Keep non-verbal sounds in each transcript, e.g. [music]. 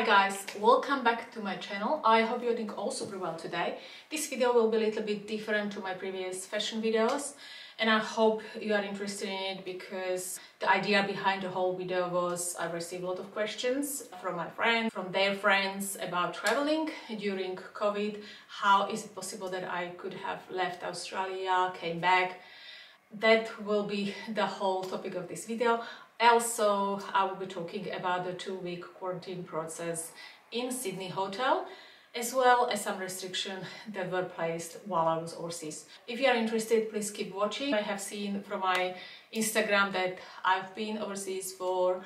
Hi guys, welcome back to my channel. I hope you're doing all super well today. This video will be a little bit different to my previous fashion videos and I hope you are interested in it because the idea behind the whole video was I received a lot of questions from my friends, from their friends about traveling during COVID. How is it possible that I could have left Australia, came back? That will be the whole topic of this video. Also, I will be talking about the two-week quarantine process in Sydney hotel as well as some restrictions that were placed while I was overseas. If you are interested, please keep watching. I have seen from my Instagram that I've been overseas for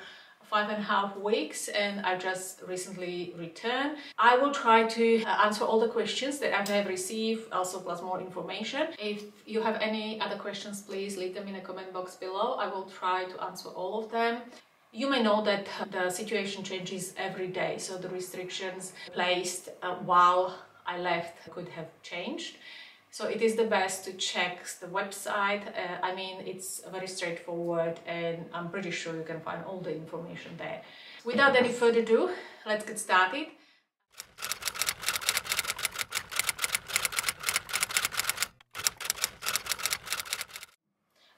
five and a half weeks and I just recently returned. I will try to uh, answer all the questions that I have received, also plus more information. If you have any other questions, please leave them in the comment box below. I will try to answer all of them. You may know that the situation changes every day, so the restrictions placed uh, while I left could have changed. So it is the best to check the website. Uh, I mean, it's very straightforward and I'm pretty sure you can find all the information there. Without any further ado, let's get started.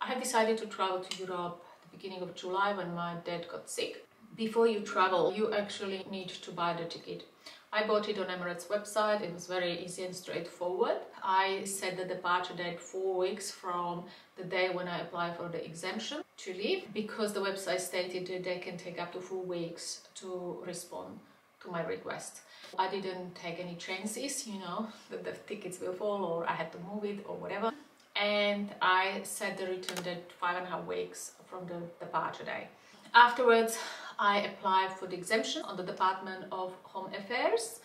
I have decided to travel to Europe at the beginning of July when my dad got sick. Before you travel, you actually need to buy the ticket. I bought it on Emirates website. It was very easy and straightforward. I set the departure date four weeks from the day when I apply for the exemption to leave because the website stated that they can take up to four weeks to respond to my request. I didn't take any chances, you know, that the tickets will fall or I had to move it or whatever. And I set the return date five and a half weeks from the departure day. Afterwards, I applied for the exemption on the Department of Home Affairs,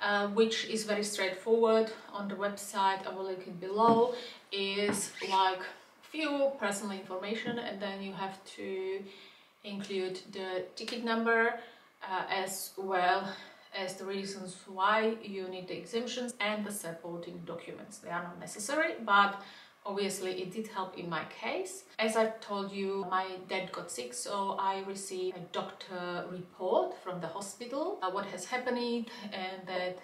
uh, which is very straightforward. On the website, I will link it below, is like few personal information and then you have to include the ticket number uh, as well as the reasons why you need the exemptions and the supporting documents. They are not necessary, but Obviously, it did help in my case. As I told you, my dad got sick, so I received a doctor report from the hospital, uh, what has happened and that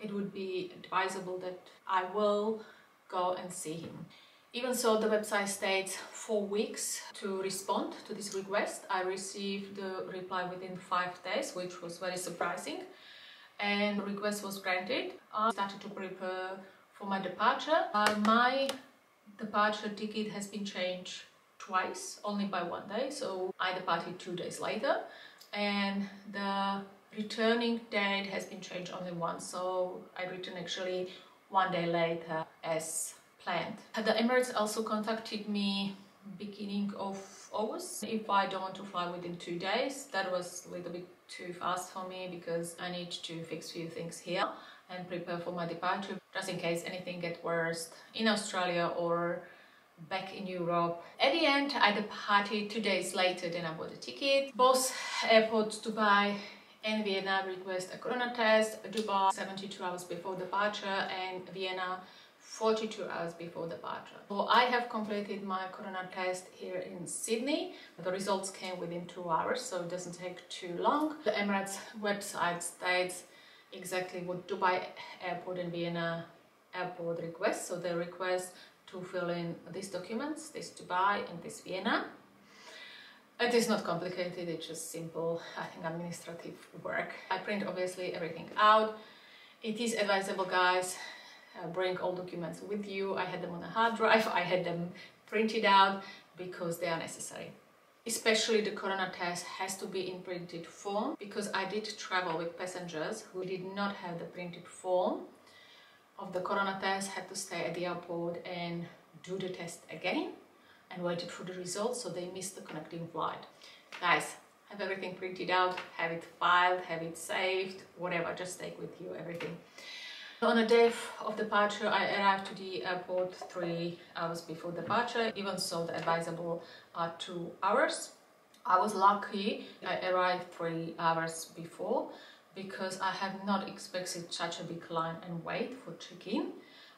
it would be advisable that I will go and see him. Even so, the website states four weeks to respond to this request. I received the reply within five days, which was very surprising. And the request was granted. I started to prepare for my departure. Uh, my departure ticket has been changed twice, only by one day. So I departed two days later and the returning date has been changed only once. So I returned actually one day later as planned. The Emirates also contacted me beginning of August if I don't want to fly within two days. That was a little bit too fast for me because I need to fix a few things here and prepare for my departure just in case anything gets worse in Australia or back in Europe. At the end, I departed two days later than I bought the ticket. Both airports, Dubai and Vienna request a corona test. Dubai 72 hours before departure and Vienna 42 hours before departure. So I have completed my corona test here in Sydney. The results came within two hours, so it doesn't take too long. The Emirates website states exactly what Dubai airport and Vienna airport request. So they request to fill in these documents, this Dubai and this Vienna. It is not complicated, it's just simple, I think, administrative work. I print obviously everything out. It is advisable, guys, Uh, bring all documents with you. I had them on a hard drive, I had them printed out because they are necessary especially the corona test has to be in printed form because I did travel with passengers who did not have the printed form of the corona test, had to stay at the airport and do the test again and waited for the results so they missed the connecting flight. Guys, have everything printed out, have it filed, have it saved, whatever, just take with you everything. On the day of departure, I arrived to the airport three hours before departure, even so the advisable are two hours. I was lucky I arrived three hours before because I had not expected such a big line and wait for check-in.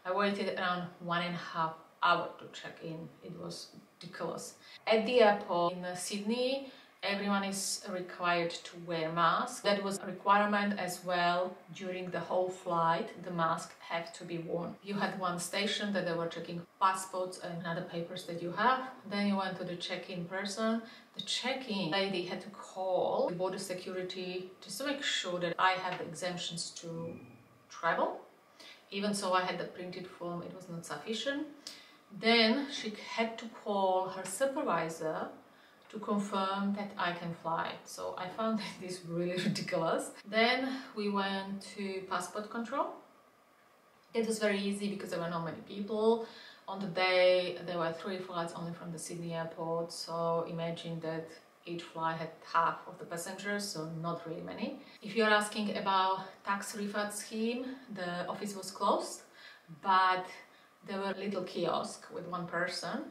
I waited around one and a half hour to check in. It was ridiculous. At the airport in uh, Sydney, everyone is required to wear mask. That was a requirement as well during the whole flight. The mask had to be worn. You had one station that they were checking passports and other papers that you have. Then you went to the check-in person. The check-in lady had to call the border security just to make sure that I had the exemptions to travel. Even so I had the printed form, it was not sufficient. Then she had to call her supervisor to confirm that I can fly. So I found [laughs] this really [laughs] ridiculous. Then we went to passport control. It was very easy because there were not many people. On the day, there were three flights only from the Sydney airport. So imagine that each flight had half of the passengers, so not really many. If you're asking about tax refund scheme, the office was closed, but there were little kiosk with one person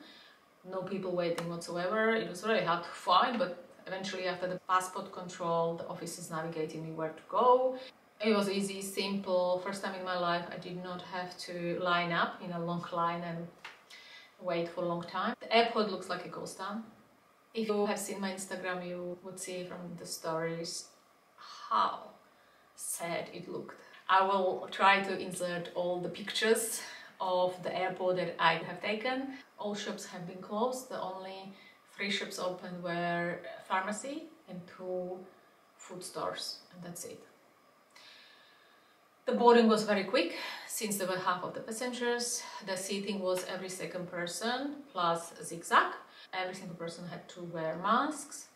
no people waiting whatsoever. It was really hard to find, but eventually after the passport control, the office is navigating me where to go. It was easy, simple. First time in my life, I did not have to line up in a long line and wait for a long time. The airport looks like a ghost town. If you have seen my Instagram, you would see from the stories how sad it looked. I will try to insert all the pictures of the airport that I have taken. All shops have been closed. The only three shops open were pharmacy and two food stores and that's it. The boarding was very quick since there were half of the passengers. The seating was every second person plus zigzag. Every single person had to wear masks.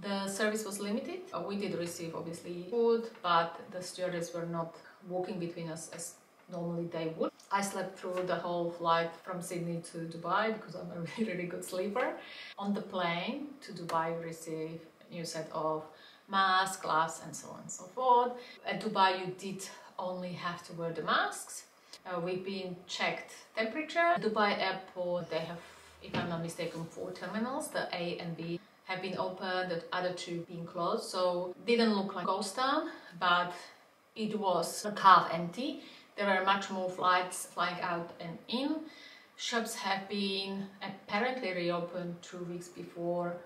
The service was limited. We did receive obviously food, but the stewardess were not walking between us as normally they would. I slept through the whole flight from Sydney to Dubai because I'm a [laughs] really, really good sleeper. On the plane to Dubai, we received a new set of masks, gloves, and so on and so forth. At Dubai, you did only have to wear the masks. Uh, we've been checked temperature. Dubai airport, they have, if I'm not mistaken, four terminals. The A and B have been open, the other two being closed. So didn't look like ghost town, but it was half empty. There were much more flights flying out and in. Shops have been apparently reopened two weeks before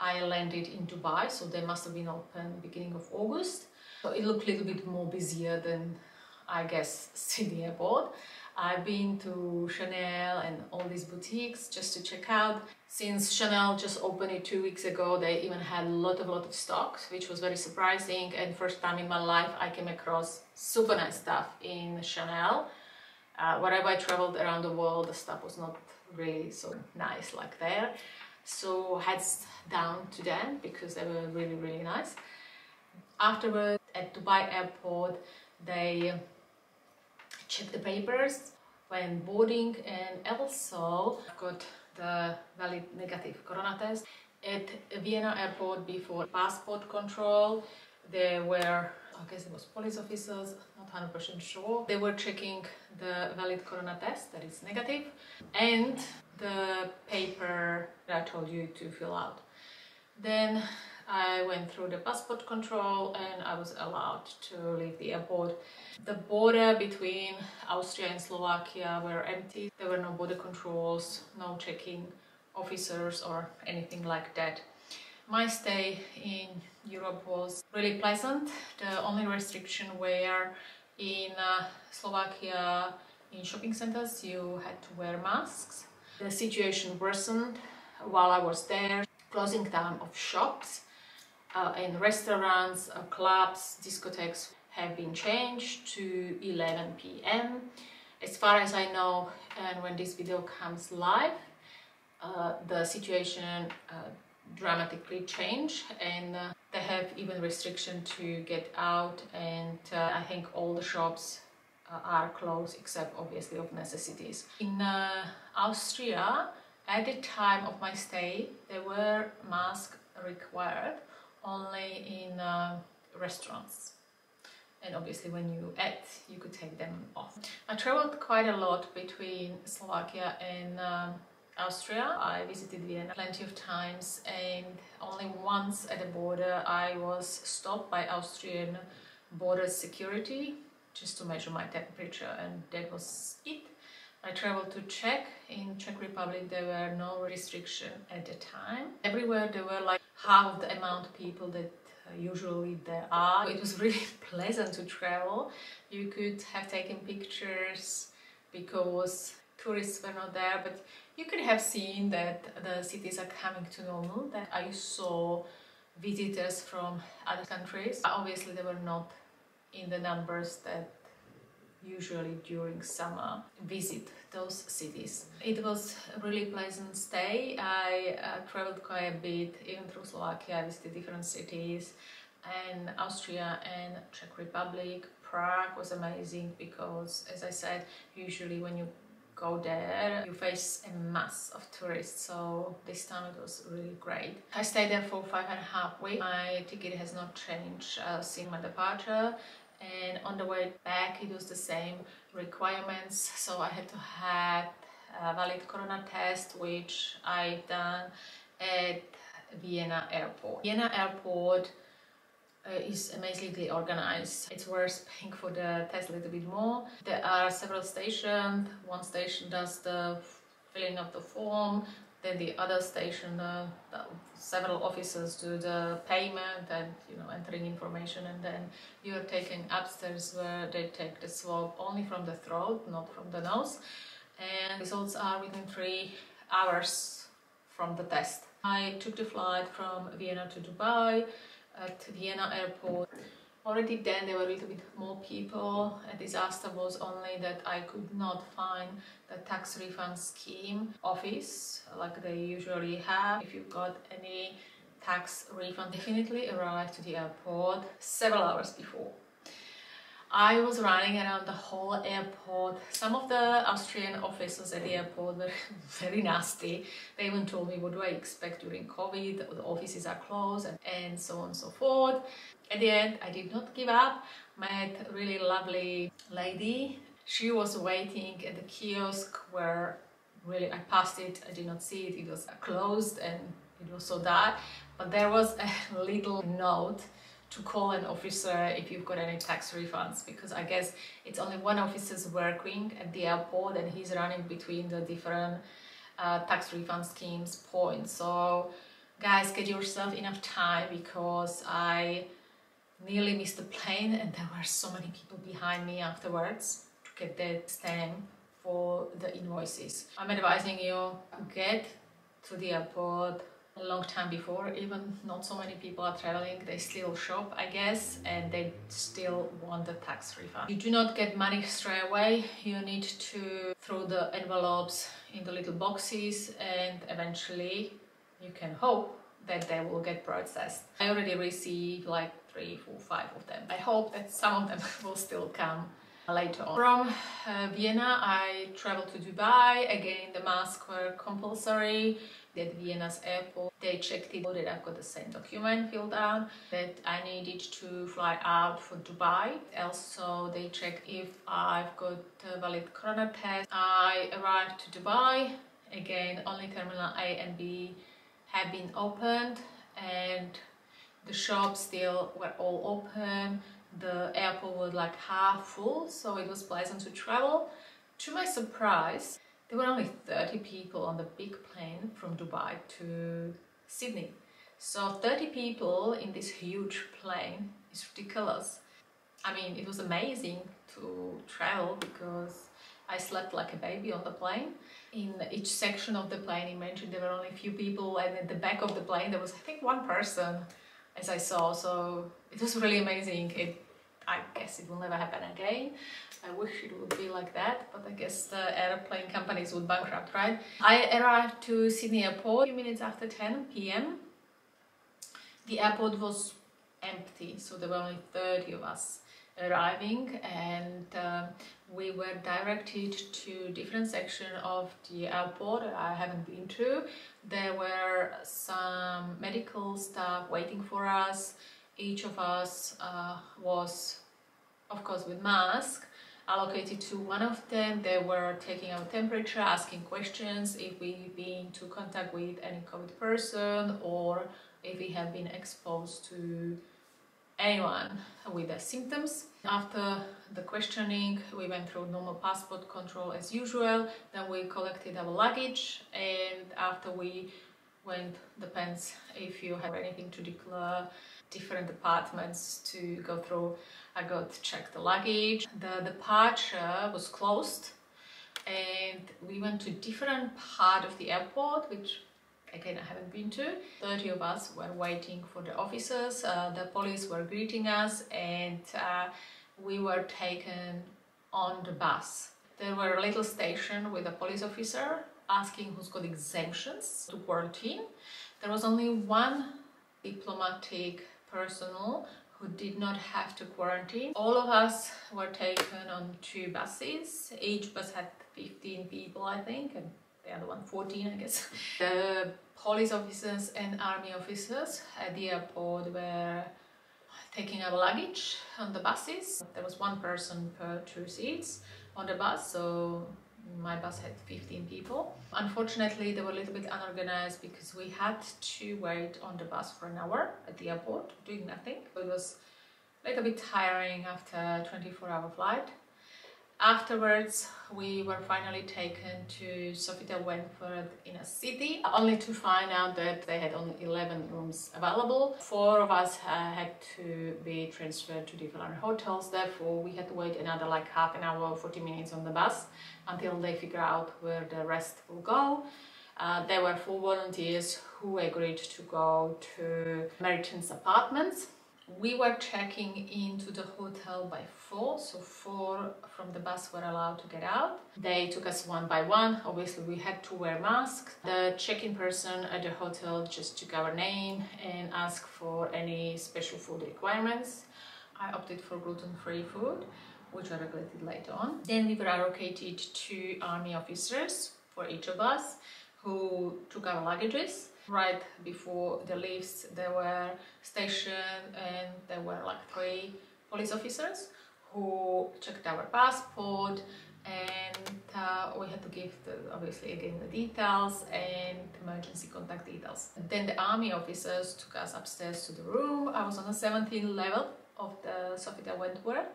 I landed in Dubai, so they must have been open beginning of August. So it looked a little bit more busier than I guess [laughs] Sydney airport. I've been to Chanel and all these boutiques just to check out. Since Chanel just opened it two weeks ago, they even had a lot of lot of stocks, which was very surprising. And first time in my life, I came across super nice stuff in Chanel. Uh, wherever I traveled around the world, the stuff was not really so nice like there. So heads down to them because they were really, really nice. Afterwards, at Dubai airport, they checked the papers when boarding and also got the valid negative corona test at Vienna airport before passport control. There were I guess it was police officers not 100% sure. They were checking the valid corona test that is negative and the paper that I told you to fill out. Then I went through the passport control and I was allowed to leave the airport. The border between Austria and Slovakia were empty. There were no border controls, no checking officers or anything like that. My stay in Europe was really pleasant. The only restriction were in uh, Slovakia in shopping centers you had to wear masks. The situation worsened while I was there. Closing down of shops uh, and restaurants, uh, clubs, discotheques have been changed to 11 p.m. As far as I know, and when this video comes live, uh, the situation uh, dramatically changed and uh, they have even restriction to get out and uh, I think all the shops are closed except obviously of necessities. In Austria, at the time of my stay, there were masks required only in uh, restaurants and obviously when you eat you could take them off. I traveled quite a lot between Slovakia and um, Austria. I visited Vienna plenty of times and only once at the border I was stopped by Austrian border security just to measure my temperature and that was it. I traveled to Czech. In Czech Republic there were no restriction at the time. Everywhere there were like half the amount of people that uh, usually there are. It was really [laughs] pleasant to travel. You could have taken pictures because tourists were not there, but you could have seen that the cities are coming to normal, that I saw visitors from other countries. Obviously, they were not in the numbers that usually during summer visit those cities. It was a really pleasant stay. I uh, traveled quite a bit, even through Slovakia, I visited different cities and Austria and Czech Republic. Prague was amazing because, as I said, usually when you go there you face a mass of tourists so this time it was really great i stayed there for five and a half weeks my ticket has not changed uh, since my departure and on the way back it was the same requirements so I had to have a valid corona test which I've done at Vienna airport. Vienna airport uh, is amazingly organized. It's worth paying for the test a little bit more. There are several stations. One station does the filling of the form, then the other station, uh, several officers do the payment and you know entering information, and then you are taken upstairs where they take the swab only from the throat, not from the nose, and results are within three hours from the test. I took the flight from Vienna to Dubai at Vienna airport. Already then there were a little bit more people. A disaster was only that I could not find the tax refund scheme office like they usually have. If you've got any tax refund, definitely arrive to the airport several hours before. I was running around the whole airport. Some of the Austrian officers at the airport were [laughs] very nasty. They even told me what do I expect during COVID, the offices are closed and, and so on and so forth. At the end, I did not give up. Met a really lovely lady. She was waiting at the kiosk where really I passed it, I did not see it, it was closed and it was so dark. But there was a [laughs] little note to call an officer if you've got any tax refunds because I guess it's only one officer's working at the airport and he's running between the different uh, tax refund schemes points. So guys, get yourself enough time because I nearly missed the plane and there were so many people behind me afterwards to get that stamp for the invoices. I'm advising you get to the airport a long time before even not so many people are traveling they still shop i guess and they still want the tax refund. You do not get money straight away. You need to throw the envelopes in the little boxes and eventually you can hope that they will get processed. I already received like three four five of them. I hope that some of them [laughs] will still come later on. From uh, Vienna I traveled to Dubai, again the masks were compulsory at Vienna's airport. They checked it that I've got the same document filled out, that I needed to fly out for Dubai. Also, they checked if I've got a valid corona test. I arrived to Dubai. Again, only Terminal A and B have been opened and the shops still were all open. The airport was like half full, so it was pleasant to travel. To my surprise, there were only 30 people on the big plane from Dubai to Sydney. So 30 people in this huge plane is ridiculous. I mean, it was amazing to travel because I slept like a baby on the plane. In each section of the plane, imagine there were only a few people and at the back of the plane there was I think one person as I saw. So it was really amazing. It, I guess it will never happen again. I wish it would be like that, but I guess the airplane companies would bankrupt, right? I arrived to Sydney Airport a few minutes after 10 p.m. The airport was empty, so there were only 30 of us arriving and uh, we were directed to different section of the airport I haven't been to. There were some medical staff waiting for us. Each of us uh, was, of course, with mask allocated to one of them. They were taking our temperature, asking questions if we've been to contact with any COVID person or if we have been exposed to anyone with the symptoms. After the questioning, we went through normal passport control as usual. Then we collected our luggage and after we went, depends if you have anything to declare, different departments to go through. I got to check the luggage. The departure was closed and we went to different part of the airport, which again I haven't been to. 30 of us were waiting for the officers. Uh, the police were greeting us and uh, we were taken on the bus. There were a little station with a police officer asking who's got exemptions to quarantine. There was only one diplomatic personnel who did not have to quarantine. All of us were taken on two buses. Each bus had 15 people, I think, and the other one 14, I guess. [laughs] The police officers and army officers at the airport were taking our luggage on the buses. There was one person per two seats on the bus, so my bus had 15 people. Unfortunately, they were a little bit unorganized because we had to wait on the bus for an hour at the airport doing nothing. It was a little bit tiring after a 24 hour flight. Afterwards, we were finally taken to Sofitel Wentworth in a city, only to find out that they had only 11 rooms available. Four of us uh, had to be transferred to different hotels, therefore we had to wait another like half an hour, 40 minutes on the bus until they figure out where the rest will go. Uh, there were four volunteers who agreed to go to Meriton's apartments we were checking into the hotel by four, so four from the bus were allowed to get out. They took us one by one. Obviously, we had to wear masks. The check-in person at the hotel just took our name and asked for any special food requirements. I opted for gluten-free food, which I regretted later on. Then we were allocated two army officers for each of us who took our luggages right before the lifts there were stationed and there were like three police officers who checked our passport and uh, we had to give the, obviously again the details and emergency contact details. And then the army officers took us upstairs to the room. I was on the 17th level of the Sofitel Wentworth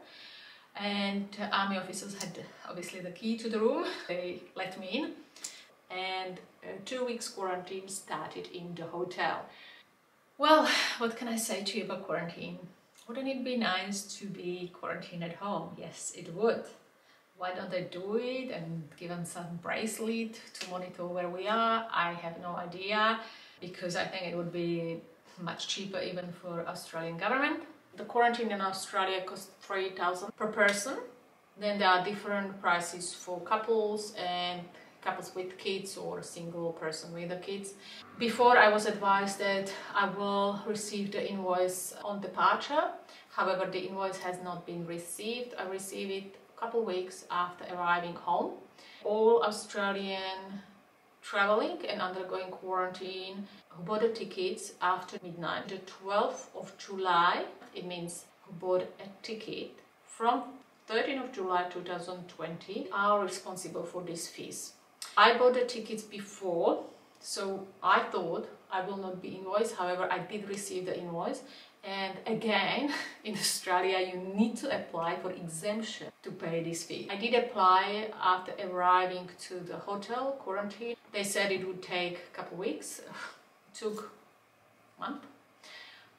and army officers had obviously the key to the room. They let me in and two weeks quarantine started in the hotel. Well, what can I say to you about quarantine? Wouldn't it be nice to be quarantined at home? Yes, it would. Why don't they do it and give them some bracelet to monitor where we are? I have no idea because I think it would be much cheaper even for Australian government. The quarantine in Australia costs 3000 per person. Then there are different prices for couples and couples with kids or a single person with the kids. Before I was advised that I will receive the invoice on departure. However, the invoice has not been received. I received it a couple weeks after arriving home. All Australian traveling and undergoing quarantine who bought the tickets after midnight, the 12th of July, it means who bought a ticket from 13th of July 2020 are responsible for these fees. I bought the tickets before, so I thought I will not be invoiced. However, I did receive the invoice. And again, [laughs] in Australia, you need to apply for exemption to pay this fee. I did apply after arriving to the hotel quarantine. They said it would take a couple weeks. It [laughs] took a month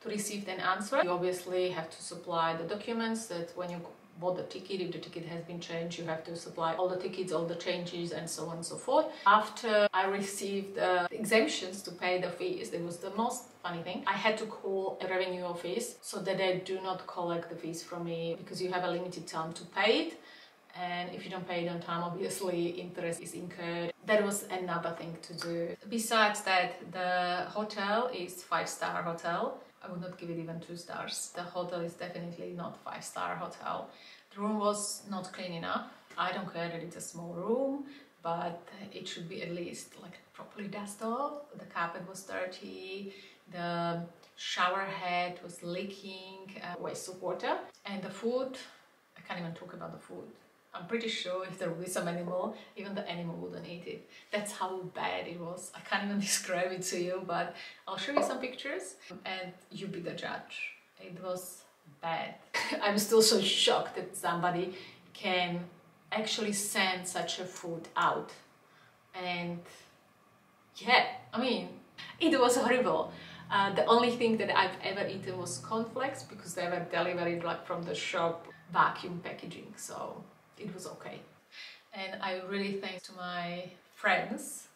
to receive an answer. You obviously have to supply the documents that when you bought the ticket, if the ticket has been changed, you have to supply all the tickets, all the changes and so on and so forth. After I received uh, exemptions to pay the fees, it was the most funny thing. I had to call a revenue office so that they do not collect the fees from me because you have a limited time to pay it and if you don't pay it on time obviously interest is incurred that was another thing to do besides that the hotel is five star hotel I would not give it even two stars. The hotel is definitely not five star hotel. The room was not clean enough. I don't care that it's a small room, but it should be at least like properly dusted off. The carpet was dirty, the shower head was leaking uh, waste of water, and the food, I can't even talk about the food. I'm pretty sure if there would be some animal, even the animal wouldn't eat it. That's how bad it was. I can't even [laughs] describe it to you, but I'll show you some pictures and you be the judge. It was bad. [laughs] I'm still so shocked that somebody can actually send such a food out. And yeah, I mean, It was horrible. Uh, the only thing that I've ever eaten was cornflakes because they were delivered like from the shop vacuum packaging so it was okay. And I really thanks to my friends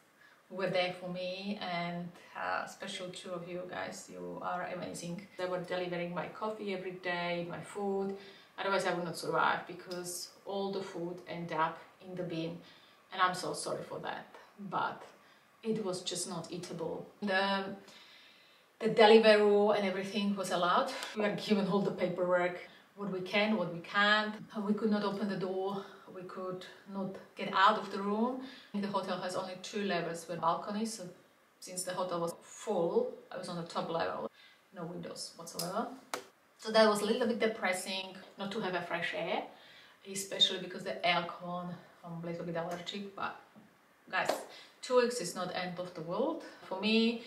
who were there for me and uh, special two of you guys you are amazing. They were delivering my coffee every day my food. Otherwise I would not survive because all the food ended up in the bin. And I'm so sorry for that but it was just not eatable. The the delivery and everything was allowed. We were given all the paperwork what we can what we can't. We could not open the door we could not get out of the room. The hotel has only two levels with balconies so since the hotel was full i was on the top level. No windows whatsoever. So that was a little bit depressing not to have a fresh air especially because the aircon I'm a little bit allergic but guys two weeks is not end of the world. For me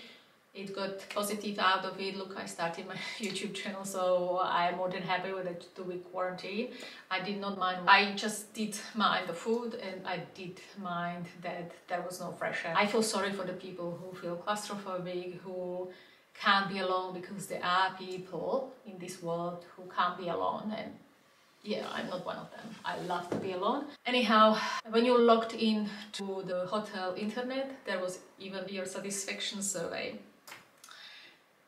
it got positive out of it look i started my [laughs] youtube channel so i'm more than happy with the two week quarantine i did not mind i just did mind the food and i did mind that there was no fresh air i feel sorry for the people who feel claustrophobic who can't be alone because there are people in this world who can't be alone and yeah, I'm not one of them. I love to be alone. Anyhow, when you logged in to the hotel internet, there was even your satisfaction survey.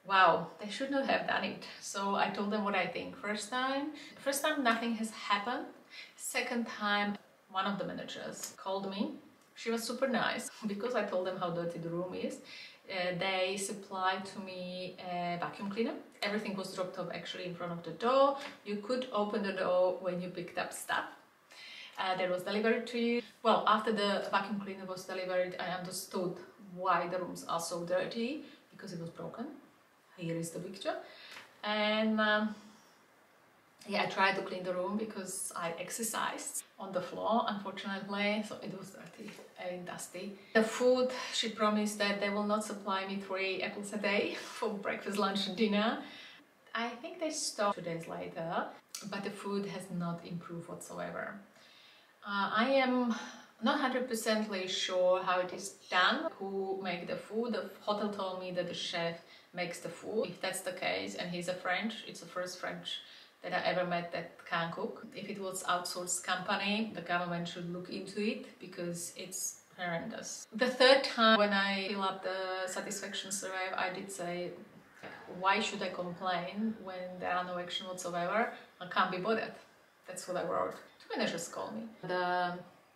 Wow, they should not have done it. So I told them what I think. First time, first time nothing has happened. Second time, one of the managers called me. She was super nice [laughs] because I told them how dirty the room is uh, they supplied to me a vacuum cleaner. Everything was dropped off actually in front of the door. You could open the door when you picked up stuff. Uh, that was delivered to you. Well, after the vacuum cleaner was delivered, I understood why the rooms are so dirty because it was broken. Here is the picture. And um, yeah, I tried to clean the room because I exercised on the floor, unfortunately, so it was dirty and dusty. The food, she promised that they will not supply me three apples a day [laughs] for breakfast, lunch and dinner. I think they stopped two days later, but the food has not improved whatsoever. Uh, I am not 100% sure how it is done, who make the food. The hotel told me that the chef makes the food. If that's the case, and he's a French, it's the first French that I ever met that can cook. If it was outsourced company, the government should look into it because it's horrendous. The third time when I fill up the satisfaction survey, I did say, why should I complain when there are no action whatsoever? I can't be bothered. That's what I wrote. Two managers called me. The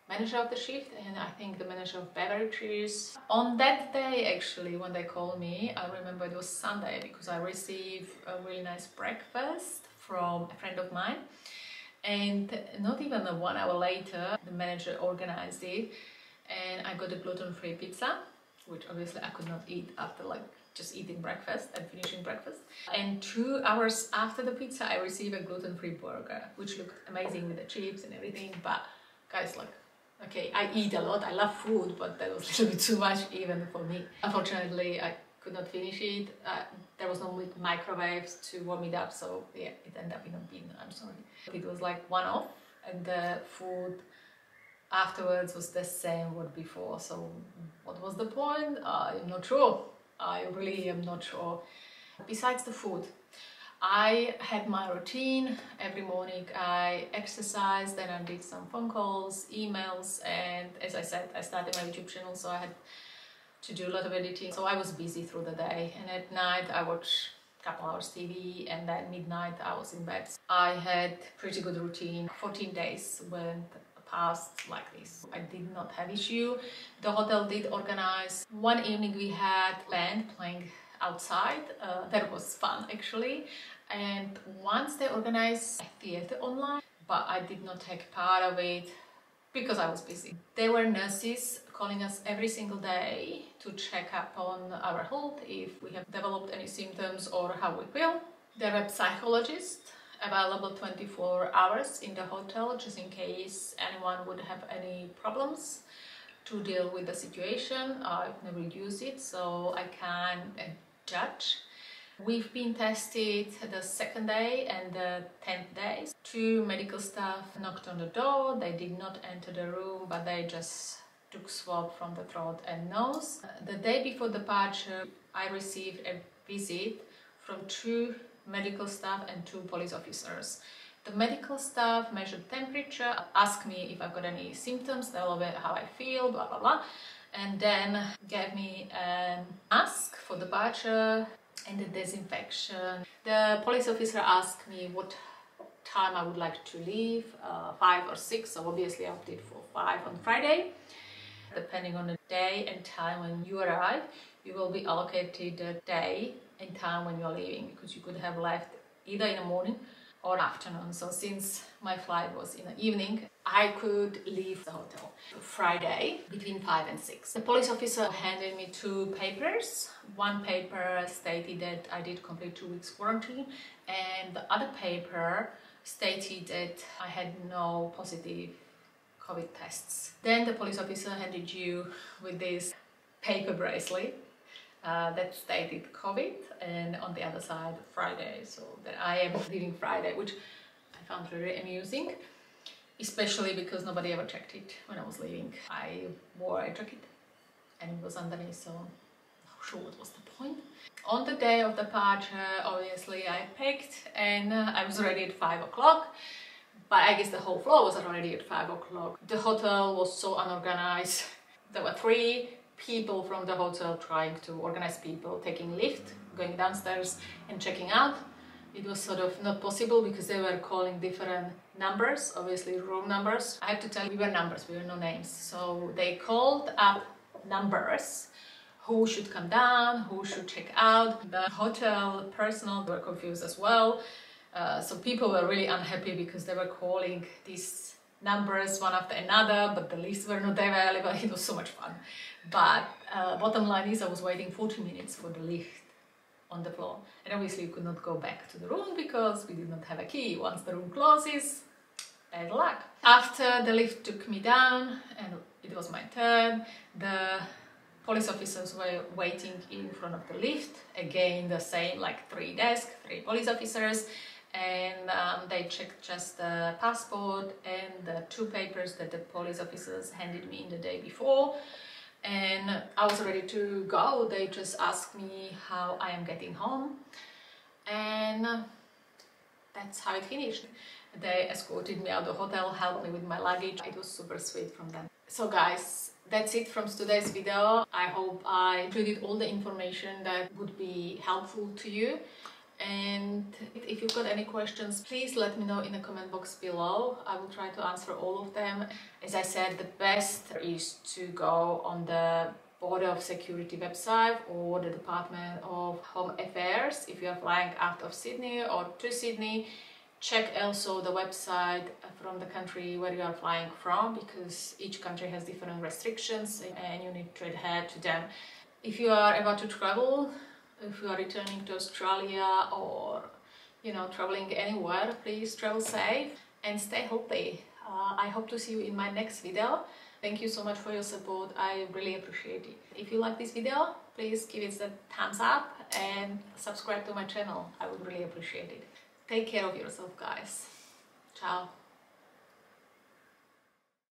manager of the shift and I think the manager of beverages. On that day actually when they called me, I remember it was Sunday because I received a really nice breakfast from a friend of mine and not even one hour later the manager organized it and I got a gluten-free pizza which obviously I could not eat after like just eating breakfast and finishing breakfast and two hours after the pizza I received a gluten-free burger which looked amazing with the chips and everything but guys like okay I eat a lot I love food but that was [laughs] a little bit too much even for me unfortunately I could not finish it. Uh, there was no microwaves to warm it up, so yeah, it ended up in a bin. I'm sorry. It was like one off, and the food afterwards was the same what before. So what was the point? I'm not sure. I really am not sure. Besides the food, I had my routine. Every morning I exercised, then I did some phone calls, emails, and as I said, I started my YouTube channel, so I had to do a lot of editing. So I was busy through the day and at night I watched a couple hours TV and then midnight I was in bed. I had pretty good routine. 14 days went past like this. I did not have issue. The hotel did organize. One evening we had band playing outside. Uh, that was fun actually. And once they organized a theater online, but I did not take part of it because I was busy. There were nurses calling us every single day to check up on our health, if we have developed any symptoms or how we feel. There are psychologists available 24 hours in the hotel just in case anyone would have any problems to deal with the situation. I've never used it so I can judge. We've been tested the second day and the 10th day. Two medical staff knocked on the door. They did not enter the room but they just took swab from the throat and nose. The day before departure, I received a visit from two medical staff and two police officers. The medical staff measured temperature, asked me if I've got any symptoms, tell me how I feel, blah blah blah, and then gave me a mask for the departure and the disinfection. The police officer asked me what time I would like to leave, uh, 5 or 6, so obviously I opted for 5 on Friday. Depending on the day and time when you arrive, you will be allocated a day and time when you're leaving because you could have left either in the morning or afternoon. So since my flight was in the evening, I could leave the hotel Friday between 5 and 6. The police officer handed me two papers. One paper stated that I did complete two weeks quarantine and the other paper stated that I had no positive COVID tests. Then the police officer handed you with this paper bracelet uh, that stated COVID and on the other side Friday so that I am [laughs] leaving Friday which I found very amusing especially because nobody ever checked it when I was leaving. I wore a jacket and it was underneath so not sure what was the point. On the day of departure obviously I picked and uh, I was ready at 5 o'clock but I guess the whole floor was already at 5 o'clock. The hotel was so unorganized. There were three people from the hotel trying to organize people taking lift, going downstairs and checking out. It was sort of not possible because they were calling different numbers, obviously room numbers. I have to tell you, we were numbers, we were no names. So they called up numbers who should come down, who should check out. The hotel personnel were confused as well. Uh, so people were really unhappy because they were calling these numbers one after another, but the lists were not available. [laughs] It was so much fun. But uh, bottom line is I was waiting 40 minutes for the lift on the floor. And obviously you could not go back to the room because we did not have a key. Once the room closes, bad luck. After the lift took me down and it was my turn, the police officers were waiting in front of the lift. Again, the same, like three desks, three police officers and um, they checked just the passport and the two papers that the police officers handed me in the day before and I was ready to go. They just asked me how I am getting home and that's how it finished. They escorted me out of the hotel, helped me with my luggage. It was super sweet from them. So guys, that's it from today's video. I hope I included all the information that would be helpful to you and if you've got any questions please let me know in the comment box below. I will try to answer all of them. As i said the best is to go on the border of security website or the department of home affairs. If you are flying out of sydney or to sydney check also the website from the country where you are flying from because each country has different restrictions and you need to adhere to them. If you are about to travel if you are returning to Australia or you know traveling anywhere please travel safe and stay healthy. Uh, I hope to see you in my next video. Thank you so much for your support. I really appreciate it. If you like this video please give it a thumbs up and subscribe to my channel. I would really appreciate it. Take care of yourself guys. Ciao